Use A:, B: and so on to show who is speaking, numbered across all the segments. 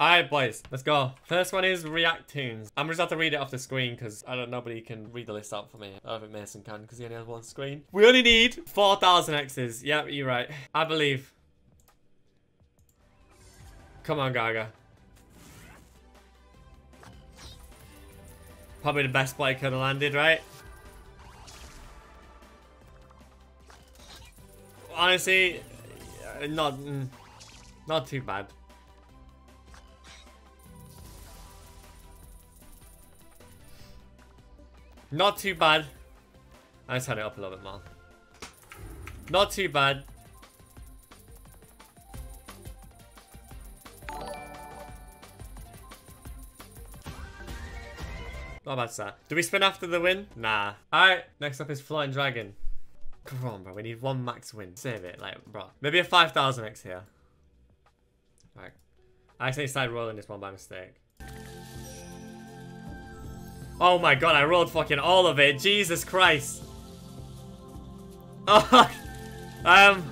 A: Alright, boys, let's go. First one is Reactoonz. I'm just have to read it off the screen because I don't nobody can read the list out for me. I don't think Mason can because he only has one screen. We only need 4,000 X's. Yep, you're right. I believe. Come on, Gaga. Probably the best play could have landed, right? Honestly, not, mm, not too bad. Not too bad. I just had it up a little bit more. Not too bad. Not bad, sir. Do we spin after the win? Nah. Alright, next up is Flying Dragon. Come on, bro. We need one max win. Save it, like, bro. Maybe a 5,000x here. Right. I actually started rolling this one by mistake. Oh my god, I rolled fucking all of it. Jesus Christ. Oh, um,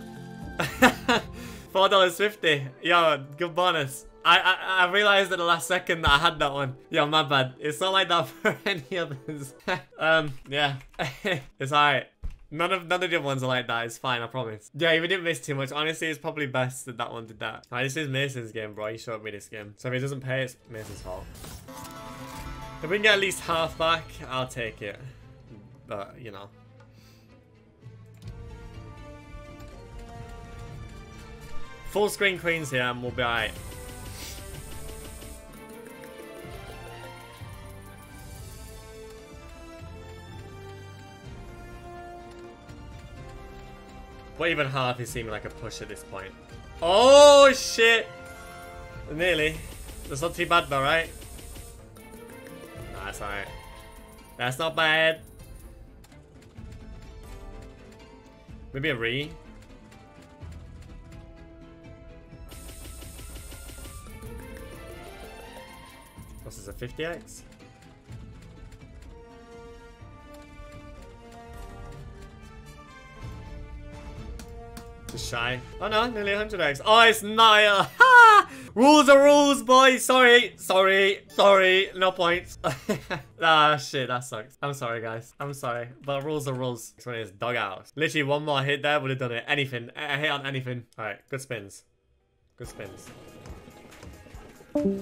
A: four dollars fifty. Yo, good bonus. I, I I realized at the last second that I had that one. Yo, my bad. It's not like that for any others. um, yeah, it's alright. None of none of the other ones are like that. It's fine, I promise. Yeah, if we didn't miss too much. Honestly, it's probably best that that one did that. Right, this is Mason's game, bro. He showed me this game. So if he doesn't pay, it's Mason's fault. If we can get at least half back, I'll take it. But, you know. Full screen queens here and we'll be alright. What even half is seeming like a push at this point. Oh shit! Nearly. That's not too bad though, right? That's alright. That's not bad. Maybe a re. This is a 50x? Just shy. Oh no, nearly 100x. Oh, it's not. Ha! Rules are rules, boys. Sorry, sorry, sorry. No points. ah, shit, that sucks. I'm sorry, guys. I'm sorry. But rules are rules. This one is Dog House. Literally, one more hit there would have done it. Anything. A hit on anything. All right, good spins. Good spins. Okay,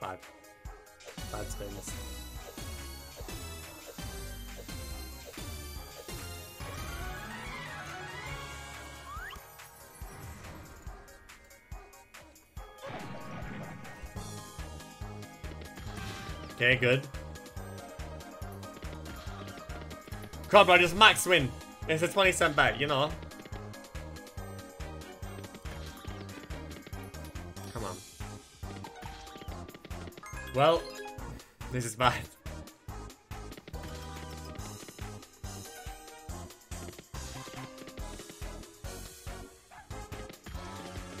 A: bad. Bad spins. Okay, good. On, bro, just max win. It's a 20 cent bet, you know. Come on. Well, this is bad.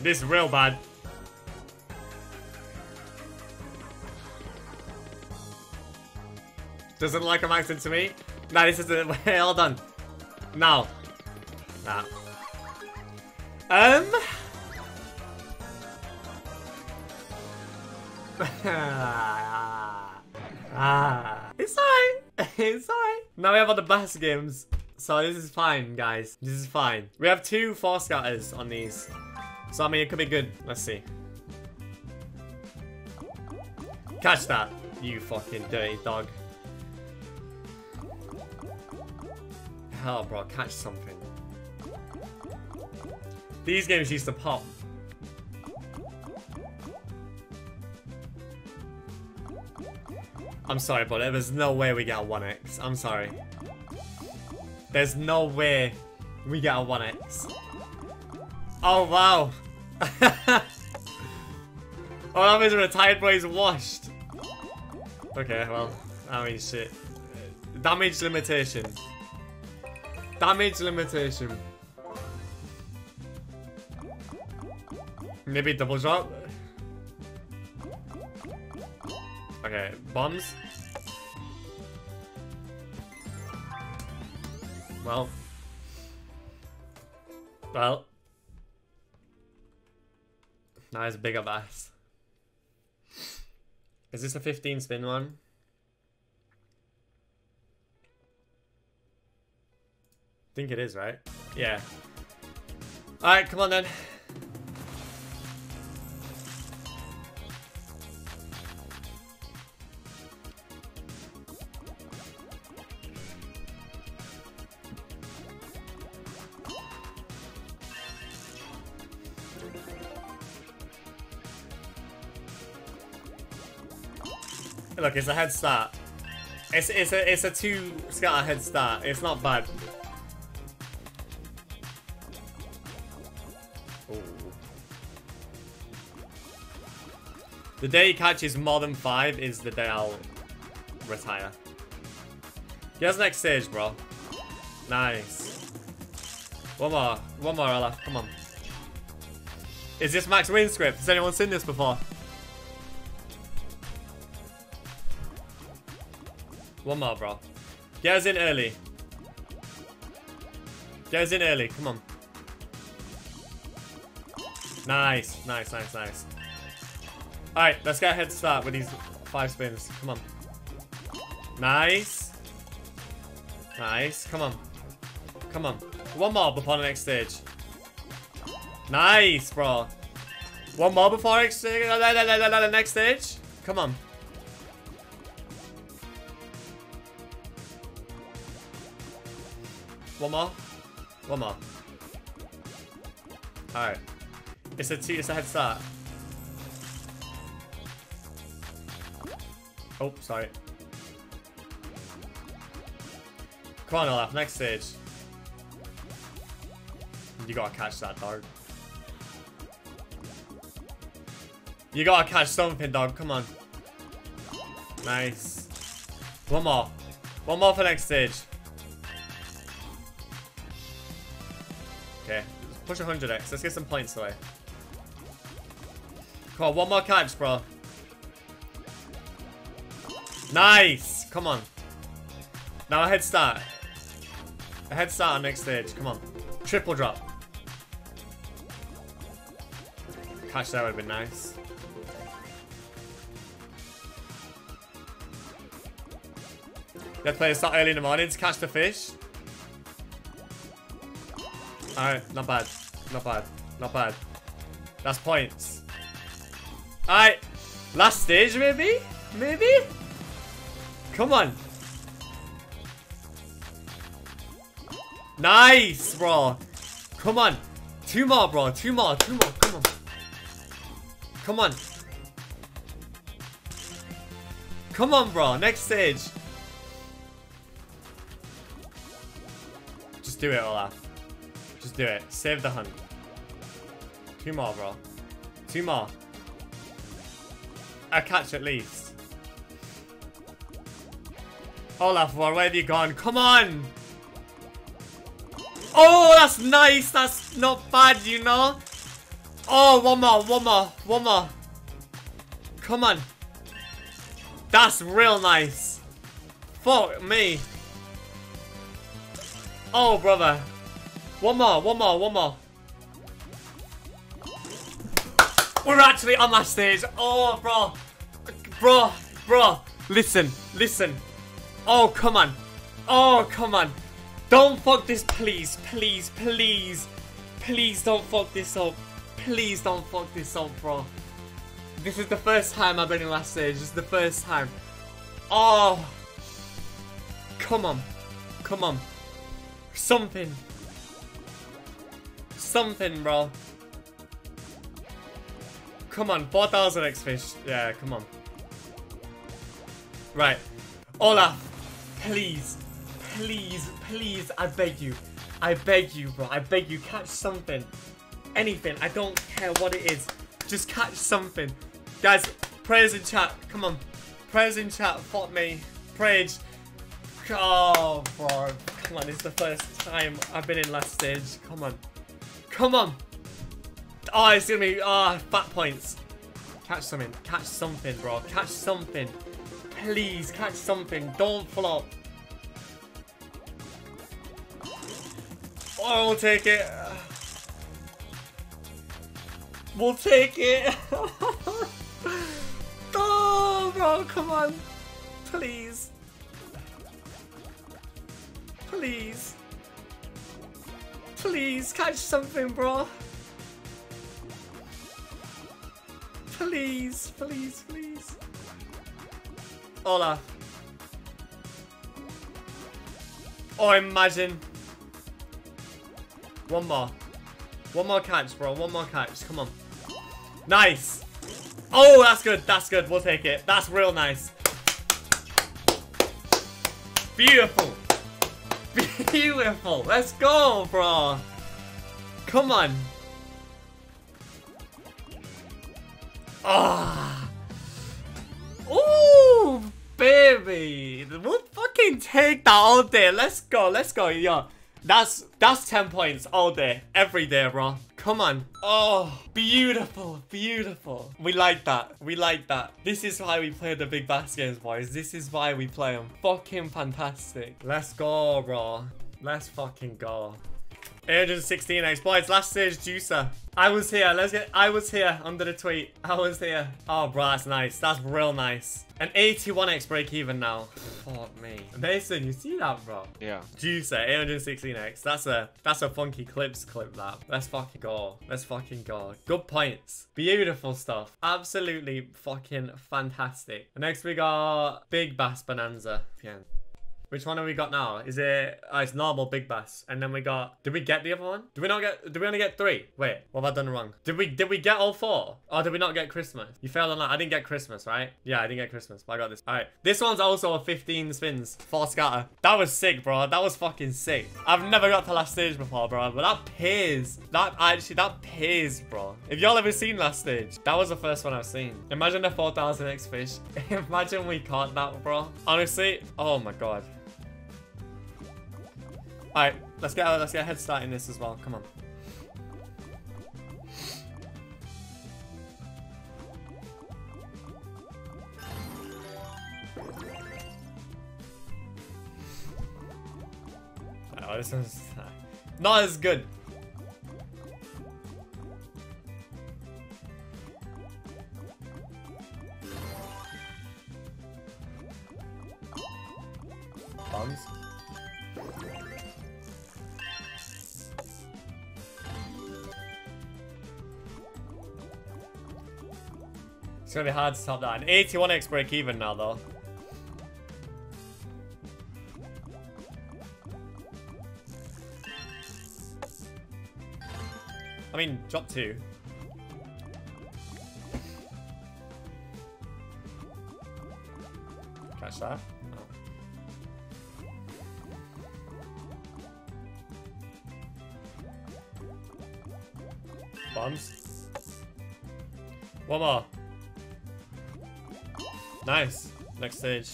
A: This is real bad. Doesn't like I'm accent to me. Nah, this isn't. Hold on. Now. Nah. Um. ah. It's alright. It's alright. Now we have all the best games. So this is fine, guys. This is fine. We have two four scatters on these. So I mean, it could be good. Let's see. Catch that, you fucking dirty dog. Hell, bro. Catch something. These games used to pop. I'm sorry, but there's no way we get a 1x. I'm sorry. There's no way we get a 1x. Oh, wow. oh, that means when a tired boy is washed. Okay, well, I mean, shit. Damage limitation. Damage limitation. Maybe double drop. Okay, bombs. Well. Well. Nice bigger bass. Is this a 15 spin one? Think it is, right? Yeah. Alright, come on then. Look, it's a head start. It's it's a it's a two scatter head start. It's not bad. The day he catches more than five is the day I'll retire. Here's next stage, bro. Nice. One more. One more, Ella. Come on. Is this max win script? Has anyone seen this before? One more, bro. Get us in early. Get us in early. Come on. Nice. Nice, nice, nice. Alright, let's get a head start with these five spins. Come on. Nice. Nice. Come on. Come on. One more before the next stage. Nice, bro. One more before next stage. The next stage. Come on. One more. One more. Alright. It's a two, it's a head start. Oh, sorry. Come on, Olaf, next stage. You gotta catch that, dog. You gotta catch something, dog. Come on. Nice. One more. One more for next stage. Okay. Push 100x. Let's get some points away. One more catch, bro. Nice! Come on. Now a head start. A head start on next stage. Come on. Triple drop. Catch that would have been nice. Let's play start early in the morning to catch the fish. Alright, not bad. Not bad. Not bad. That's points. Alright. Last stage, maybe? Maybe? Come on. Nice, bro. Come on. Two more, bro. Two more. Two more. Come on. Come on. Come on, bro. Next stage. Just do it, Olaf. Just do it. Save the hunt. Two more, bro. Two more. A catch at least. Olaf, where have you gone? Come on! Oh, that's nice. That's not bad, you know? Oh, one more, one more, one more. Come on. That's real nice. Fuck me. Oh, brother. One more, one more, one more. We're actually on that stage. Oh, bro. Bro, bro. Listen, listen. Oh, come on. Oh, come on. Don't fuck this, please, please, please. Please don't fuck this up. Please don't fuck this up, bro. This is the first time I've been in last stage. This is the first time. Oh. Come on. Come on. Something. Something, bro. Come on, 4,000 X-Fish. Yeah, come on. Right. Olaf, please, please, please, I beg you. I beg you, bro. I beg you, catch something. Anything. I don't care what it is. Just catch something. Guys, prayers in chat. Come on. Prayers in chat. Fuck me. Prayers. Oh, bro. Come on, it's the first time I've been in last stage. Come on. Come on. Oh, it's gonna be, ah, oh, fat points. Catch something. Catch something, bro. Catch something. Please, catch something. Don't flop. Oh, I'll take it. We'll take it. oh, bro, come on. Please. Please. Please, catch something, bro. Please, please, please. Olaf. Oh, imagine. One more. One more catch, bro. One more catch. Come on. Nice. Oh, that's good. That's good. We'll take it. That's real nice. Beautiful. Beautiful. Let's go, bro. Come on. Ah. Oh. Baby. We'll fucking take that all day. Let's go. Let's go. Yo. That's that's 10 points all day, every day, bro. Come on. Oh, beautiful, beautiful. We like that. We like that. This is why we play the big bass games, boys. This is why we play them. Fucking fantastic. Let's go, bro. Let's fucking go. 816x. Boys, last stage juicer. I was here. Let's get. I was here under the tweet. I was here. Oh, bro, that's nice. That's real nice. An 81x break even now. Fuck me. Mason, you see that, bro?
B: Yeah.
A: Juicer, 816x. That's a that's a FunkayyClips clip. That. Let's fucking go. Let's fucking go. Good points. Beautiful stuff. Absolutely fucking fantastic. Next we got Big Bass Bonanza. Yeah. Which one have we got now? Is it? Oh, it's normal big bass, and then we got. Did we get the other one? Did we not get? Did we only get three? Wait, what have I done wrong? Did we? Did we get all four? Or did we not get Christmas? You failed on that. I didn't get Christmas, right? Yeah, I didn't get Christmas, but I got this. All right, this one's also a 15 spins, four scatter. That was sick, bro. That was fucking sick. I've never got to last stage before, bro, but that pays. That actually, that pays, bro. If y'all ever seen last stage, that was the first one I've seen. Imagine the 4000x fish. Imagine we caught that, bro. Honestly, oh my god. Alright, let's get let's get a head start in this as well. Come on. Oh, this one's uh, not as good. Bombs. It's gonna be hard to top that. An 81x break even now, though. I mean, drop two. Catch that. Bombs. One more. Stage.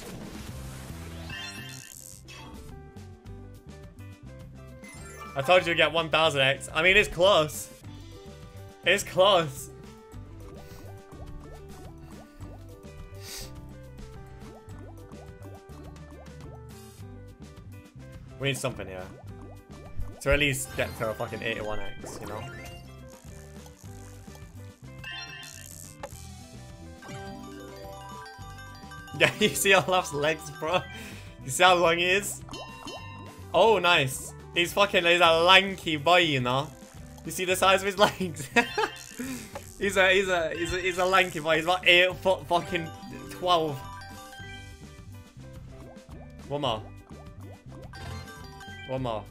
A: I told you to get 1000x. I mean, it's close. It's close. We need something here. To at least get to a fucking 81x, you know? Yeah, you see Olaf's legs, bro? You see how long he is? Oh, nice. He's fucking, he's a lanky boy, you know? You see the size of his legs? he's a, he's a, he's a, he's a lanky boy. He's about 8 foot fucking 12. One more. One more.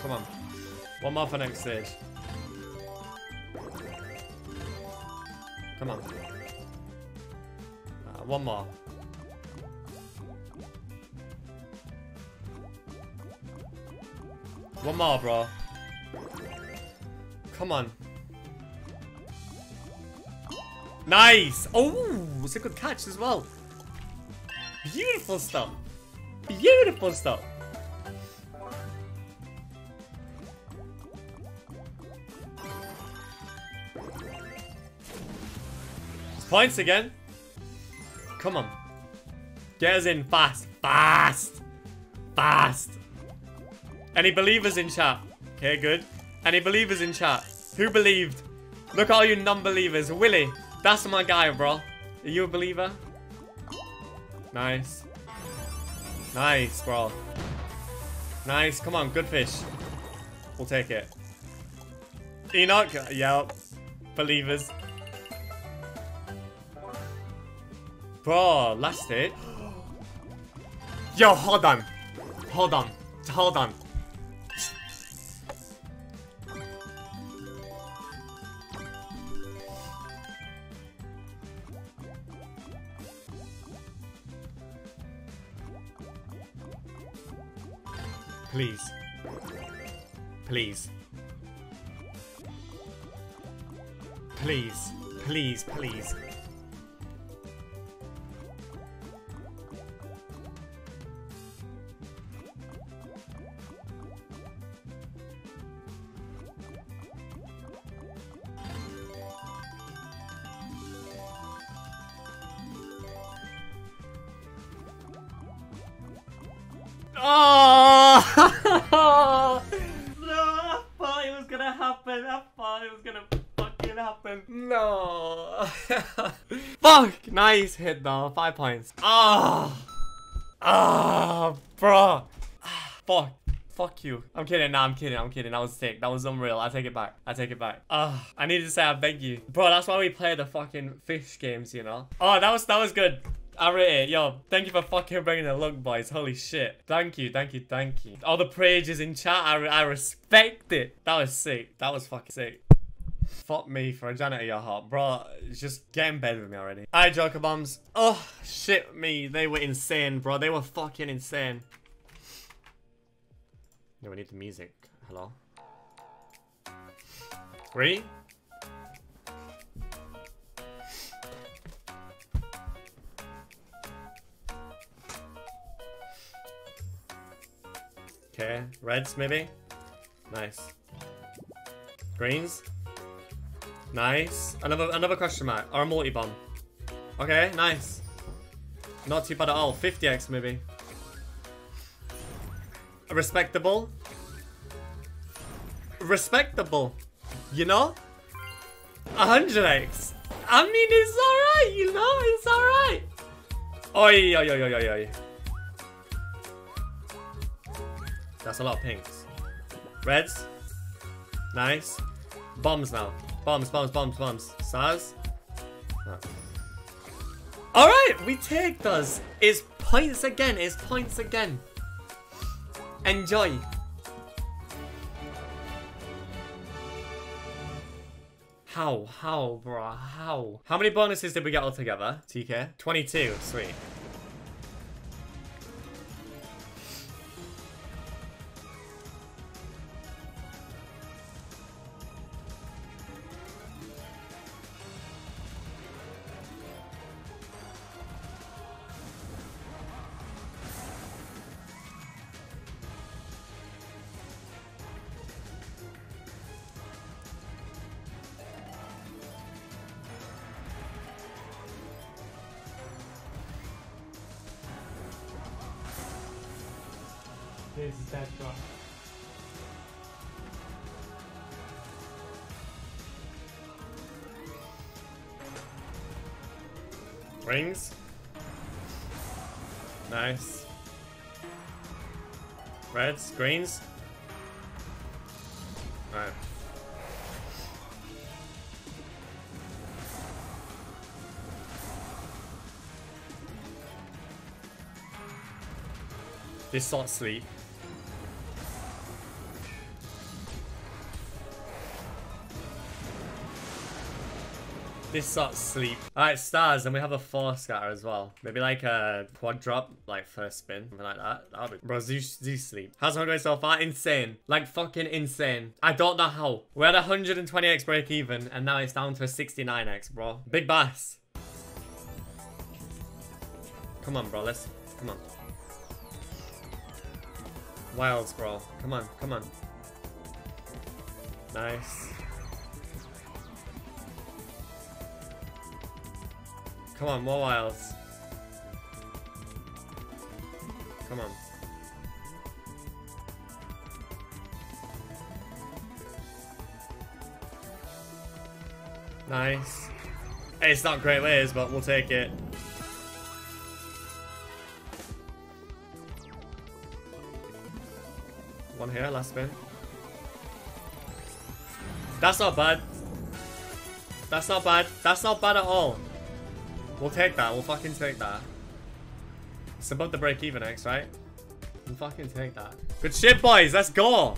A: Come on. One more for next stage. Come on. One more. One more, bro. Come on. Nice! Oh, it's a good catch as well. Beautiful stuff. Beautiful stuff. Points again. Come on. Get us in fast. Fast. Fast. Any believers in chat? Okay, good. Any believers in chat? Who believed? Look all you non-believers. Willie, that's my guy, bro. Are you a believer? Nice. Nice, bro. Nice. Come on, good fish. We'll take it. Enoch? Yep. Believers. Bro, last hit. Yo, hold on. Hold on. Hold on. Please. Please. Please. Please, please. Oh! no, I thought it was gonna happen. I thought it was gonna fucking happen. No. Fuck. Nice hit though. Five points. Ah. Oh. Ah, oh, bro. Fuck. Fuck you. I'm kidding. Nah, I'm kidding. I'm kidding. That was sick. That was unreal. I take it back. I take it back. Ah, I needed to say I beg you. Bro, that's why we play the fucking fish games, you know? Oh, that was that was good. I it. Yo, thank you for fucking bringing the look, boys. Holy shit. Thank you, thank you, thank you. All the praises in chat, I, I respect it. That was sick. That was fucking sick. Fuck me for a janitor your heart. Bro, just get in bed with me already. Alright, Joker Bombs. Oh, shit me. They were insane, bro. They were fucking insane. No, we need the music. Hello? Ready? Okay, reds maybe? Nice. Greens? Nice. Another another question mark. Or a multi-bomb. Okay, nice. Not too bad at all. 50x maybe. Respectable. Respectable. You know? 100x. I mean, it's alright, you know? It's alright. Oi, oi, oi, oi, oi, That's a lot of pinks. Reds. Nice. Bombs now. Bombs, bombs, bombs, bombs. Oh. Alright, we take those. It's points again. It's points again. Enjoy. How? How, bro? How? How many bonuses did we get altogether, TK? 22. Sweet. This is that drop. Rings. Nice. Reds, greens. Alright. This not sleep. This sucks sleep. Alright, stars, and we have a four scatter as well. Maybe like a quad drop, like first spin, something like that. That'll be Bro, do, do sleep. How's it going so far? Insane. Like fucking insane. I don't know how. We had 120x break even, and now it's down to a 69x, bro. Big bass. Come on, bro. Let's come on. Wilds, bro. Come on, come on. Nice. Come on, more wilds. Come on. Nice. It's not great ways, but we'll take it. One here, last spin. That's not bad. That's not bad. That's not bad at all. We'll take that. We'll fucking take that. It's about the break even X, right? We'll fucking take that. Good shit, boys. Let's go.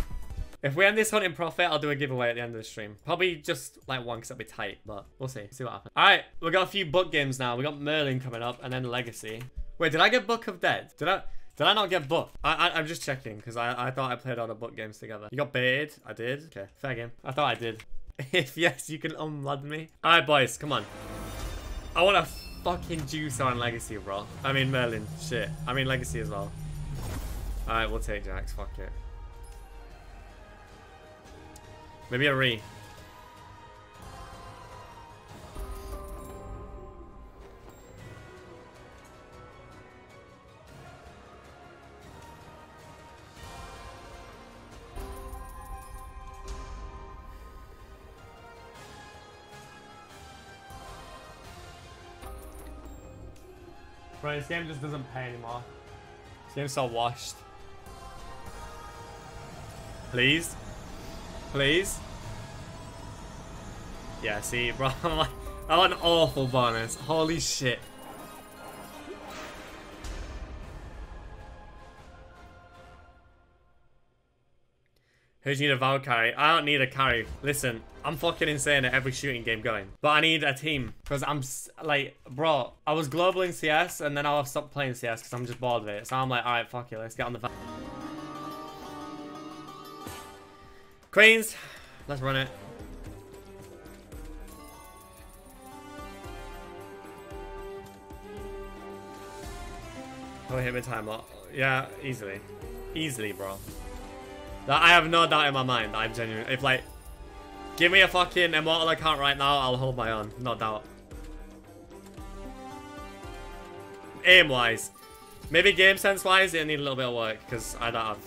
A: If we end this hunt in profit, I'll do a giveaway at the end of the stream. Probably just like one because it'll be tight, but we'll see. See what happens. All right, we got a few book games now. We got Merlin coming up and then Legacy. Wait, did I get Book of Dead? Did I? Did I not get book? I, I, am just checking because I, I thought I played all the book games together. You got baited? I did. Okay, fair game. I thought I did. if yes, you can unlad me. All right, boys, come on. I want a fucking juice on Legacy, bro. I mean Merlin. Shit. I mean Legacy as well. All right, we'll take Jax. Fuck it. Maybe a re. This game just doesn't pay anymore. This game's so washed. Please? Please? Yeah, see, bro, I want an awful bonus. Holy shit. Who do you need a Val carry? I don't need a carry. Listen, I'm fucking insane at every shooting game going. But I need a team. Because I'm, like, bro, I was global in CS and then I'll stop playing CS because I'm just bored of it. So I'm like, alright, fuck it, let's get on the... Queens, let's run it. Oh, hit me time up. Yeah, easily. Easily, bro. I have no doubt in my mind. I'm genuine. If like, give me a fucking immortal account right now, I'll hold my own. No doubt. Aim wise, maybe game sense wise, it need a little bit of work because I don't have.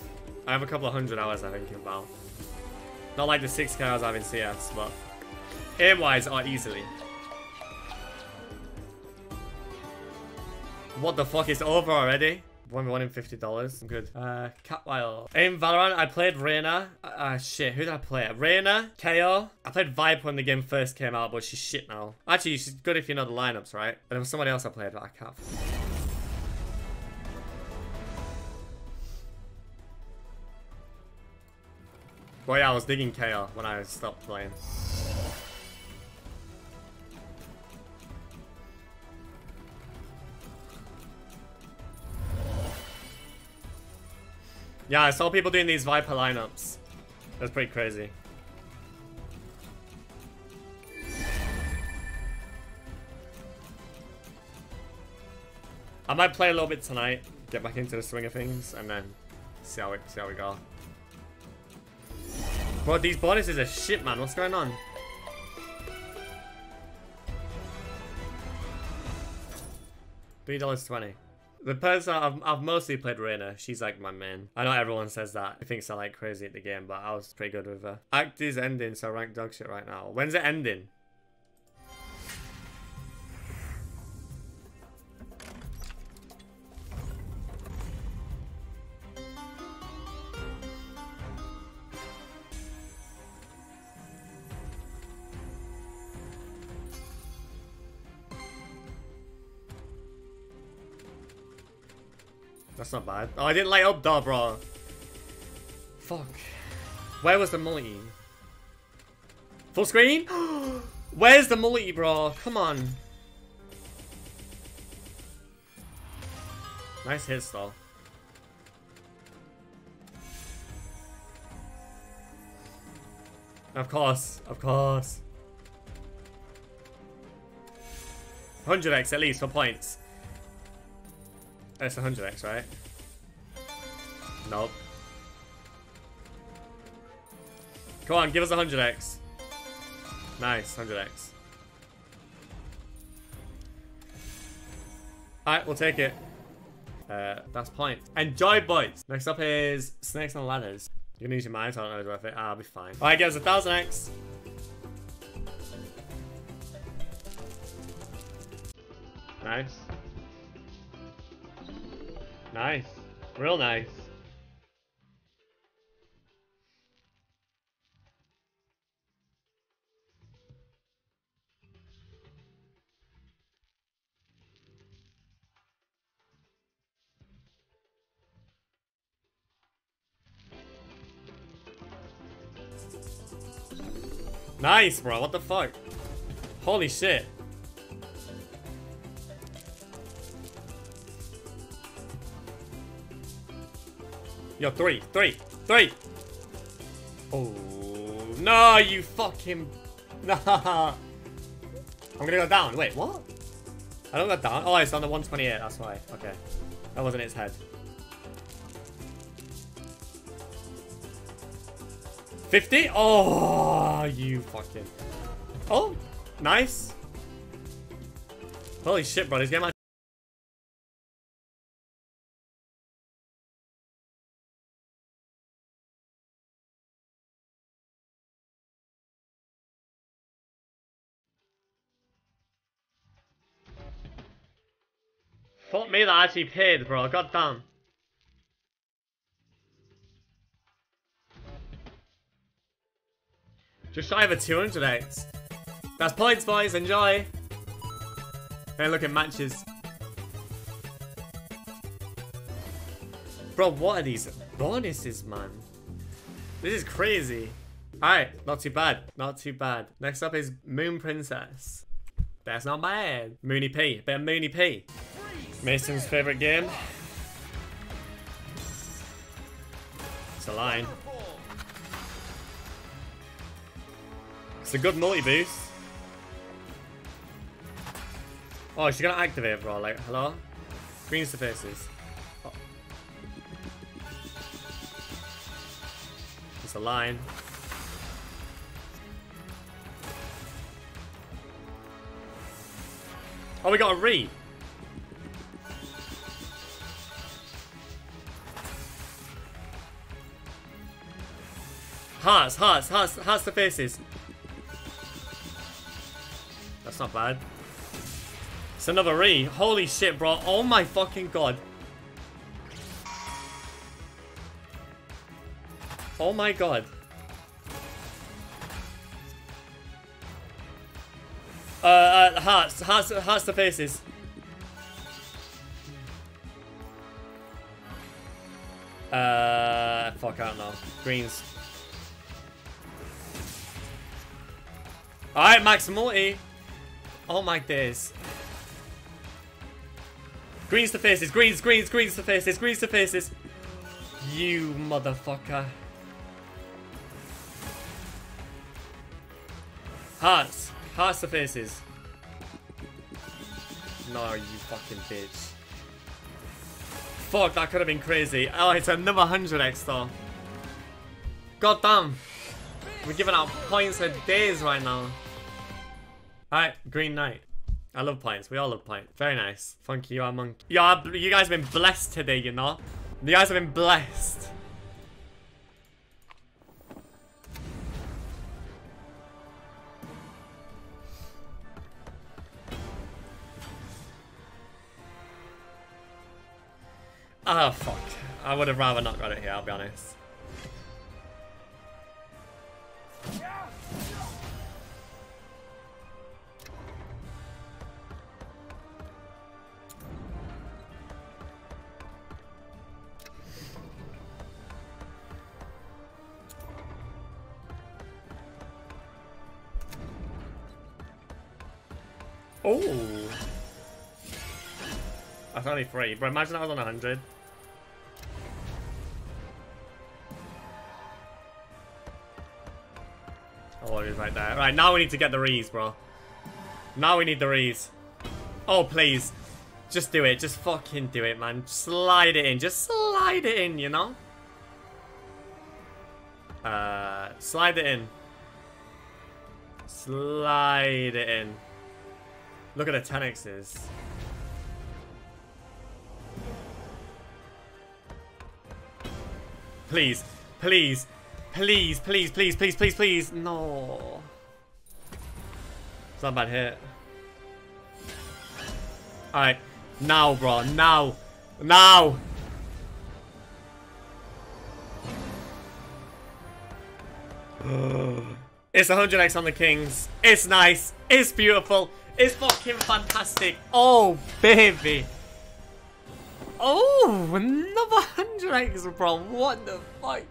A: I have a couple of hundred hours I think in Val. Not like the six hours I have in CS, but aim wise, are oh, easily. What the fuck is over already? One one in fifty dollars. I'm good. Uh, Cat Wilde. In Valorant, I played Reyna. Uh, uh, shit, who did I play? Reyna, KAY/O. I played Viper when the game first came out, but she's shit now. Actually, she's good if you know the lineups, right? But there was somebody else I played, but I can't. Well, yeah, I was digging KAY/O when I stopped playing. Yeah, I saw people doing these Viper lineups. That's pretty crazy. I might play a little bit tonight, get back into the swing of things, and then see how we see how we go. Bro, these bonuses are shit, man. What's going on? Three dollars twenty. The person I've, I've mostly played Reyna. She's like my main. I know everyone says that. I thinks I like crazy at the game, but I was pretty good with her. Act is ending, so rank dog shit right now. When's it ending? That's not bad. Oh, I didn't light up though. Fuck. Where was the multi? Full screen? Where's the multi, bro? Come on. Nice hits, though. Of course, of course. 100x at least for points. That's 100x, right? Nope. Come on, give us 100x. Nice, 100x. Alright, we'll take it. Uh, that's point. Enjoy, boys! Next up is Snakes and Ladders. You're gonna use your mind, so I don't know if it's worth it. Ah, I'll be fine. Alright, give us a 1000x. Nice. Nice. Real nice. Nice, bro. What the fuck? Holy shit. Yo, three, three, three. Oh, no, you fucking... Nah. I'm gonna go down. Wait, what? I don't go down. Oh, it's on the 128. That's why. Okay. That wasn't its head. 50? Oh, you fucking... Oh, nice. Holy shit, bro. This game That actually paid, bro. God damn. Just shy of a 200x. That's points, boys. Enjoy. Hey, look at matches. Bro, what are these bonuses, man? This is crazy. Alright, not too bad. Not too bad. Next up is Moon Princess. That's not bad. Mooney P. Bit of Mooney P. Mason's favorite game. It's a line. It's a good multi boost. Oh, she's gonna activate, bro. Like, hello? Green surfaces. Oh. It's a line. Oh, we got a re. Hearts, hearts, hearts, hearts to faces. That's not bad. It's another re. Holy shit, bro. Oh my fucking god. Oh my god. Uh, uh, hearts, hearts, hearts to faces. Uh, fuck, I don't know. Greens. Alright, Max Multi. Oh my days. Greens to faces, greens, greens, greens to faces, greens to faces. You motherfucker. Hearts. Hearts to faces. No, you fucking bitch. Fuck, that could have been crazy. Oh, it's another 100x though. God damn. We're giving out points for days right now. Alright, Green Knight. I love points. We all love points. Very nice. Funky, you are monkey. You, are, you guys have been blessed today, you know? You guys have been blessed. Oh, fuck. I would have rather not got it here, I'll be honest. Three, Bro, imagine that was on 100. Oh, he's right there. Right, now we need to get the reese, bro. Now we need the reese. Oh, please. Just do it. Just fucking do it, man. Slide it in. Just slide it in, you know? Uh, slide it in. Slide it in. Look at the 10x's. Please, please, please, please, please, please, please, please. No. It's not a bad hit. Alright. Now, bro. Now. Now. it's 100x on the Kings. It's nice. It's beautiful. It's fucking fantastic. Oh, baby. Oh, another 100x, bro. What the fuck?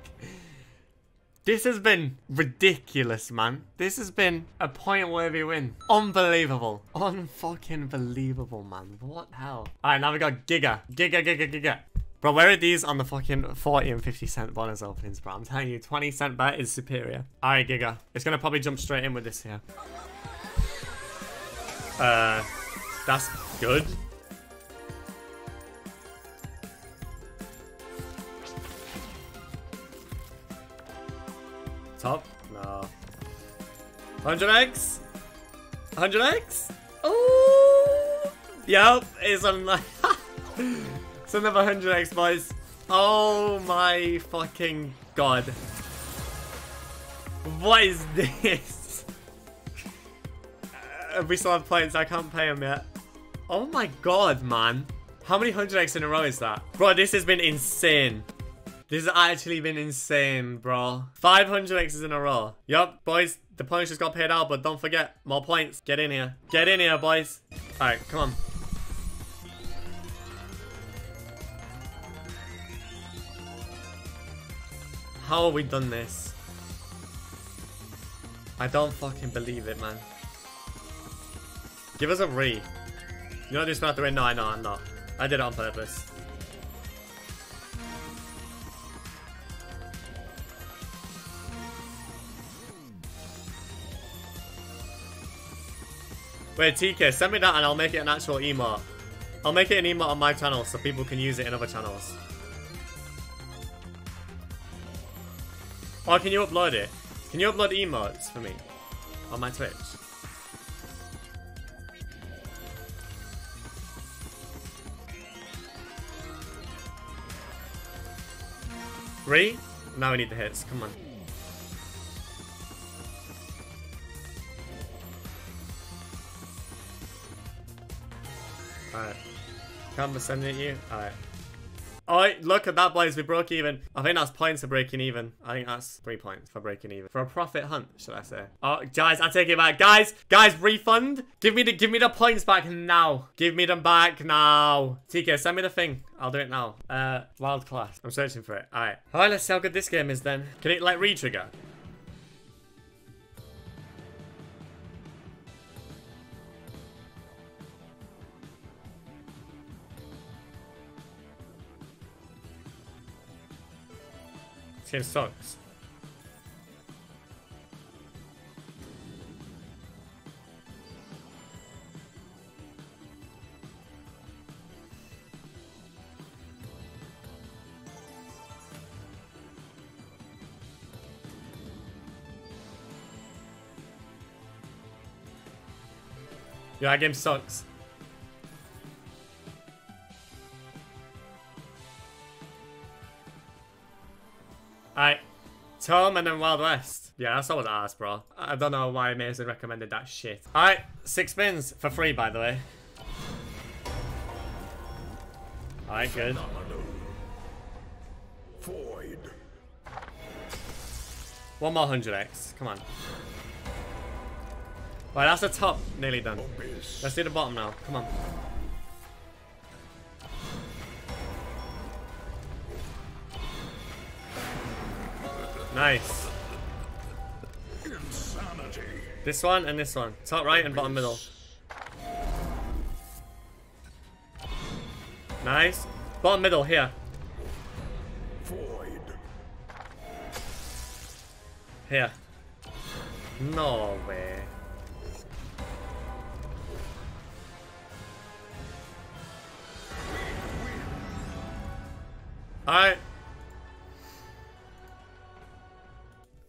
A: This has been ridiculous, man. This has been a point-worthy win. Unbelievable. Unfucking believable, man. What hell? Alright, now we got Giga. Giga, Giga, Giga. Bro, where are these on the fucking 40 and 50 cent bonus openings, bro? I'm telling you, 20 cent bet is superior. Alright, Giga. It's gonna probably jump straight in with this here. Uh, that's good. Top? No. 100x? 100x? Oh! Yep, it's on It's another 100x, boys. Oh my fucking god. What is this? Uh, we still have points, I can't pay them yet. Oh my god, man. How many 100x in a row is that? Bro, this has been insane. This has actually been insane, bro. 500 X's in a row. Yup, boys, the points just got paid out, but don't forget, more points. Get in here. Get in here, boys. Alright, come on. How have we done this? I don't fucking believe it, man. Give us a re. You're not about to win? No, I know, I'm not. I did it on purpose. Wait, TK, send me that and I'll make it an actual emote. I'll make it an emote on my channel so people can use it in other channels. Oh, can you upload it? Can you upload emotes for me? On my Twitch? Three? Now we need the hits, come on. Canvas sending it you? Alright. Oh, look at that, boys. We broke even. I think that's points for breaking even. I think that's three points for breaking even. For a profit hunt, should I say. Oh, guys, I take it back. Guys, guys, refund. Give me the give me the points back now. Give me them back now. TK, send me the thing. I'll do it now. Uh, wild class. I'm searching for it. All right. All right, let's see how good this game is then. Can it, like, re-trigger? This game sucks. Yeah, game sucks. Tome and then Wild West. Yeah, that's all asked, bro. I don't know why Mason recommended that shit. Alright, six spins for free, by the way. Alright, good. Void. One more 100x. Come on. Right, that's the top nearly done. Let's do the bottom now. Come on. Nice. Insanity. This one and this one. Top right and bottom middle. Nice. Bottom middle here. Void. Here. No way. Alright.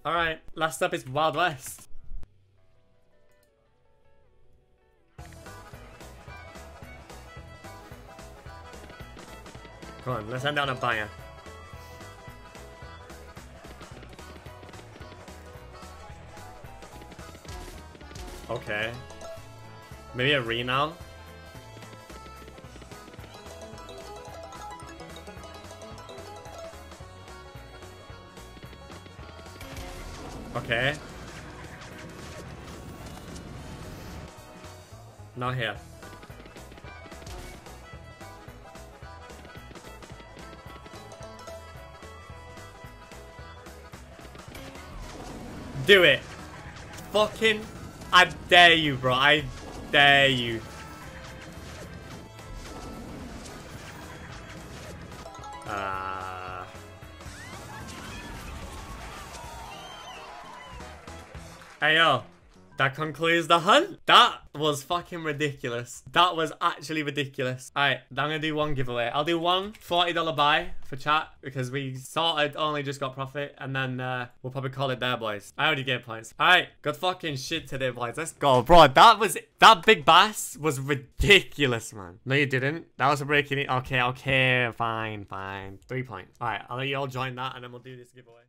A: Alright, last up is Wild West. Come on, let's end down a buyer. Okay. Maybe a re Okay. Not here. Do it. Fucking. I dare you, bro. I dare you. Uh... Hey, yo. That concludes the hunt. That was fucking ridiculous. That was actually ridiculous. Alright, I'm gonna do one giveaway. I'll do one $40 buy for chat because we sorted only just got profit and then uh, we'll probably call it there, boys. I already gave points. Alright, good fucking shit today, boys. Let's go. Bro, that was, that big bass was ridiculous, man. No, you didn't. That was a breaking. Okay, okay, fine, fine. Three points. Alright, I'll let you all join that and then we'll do this giveaway.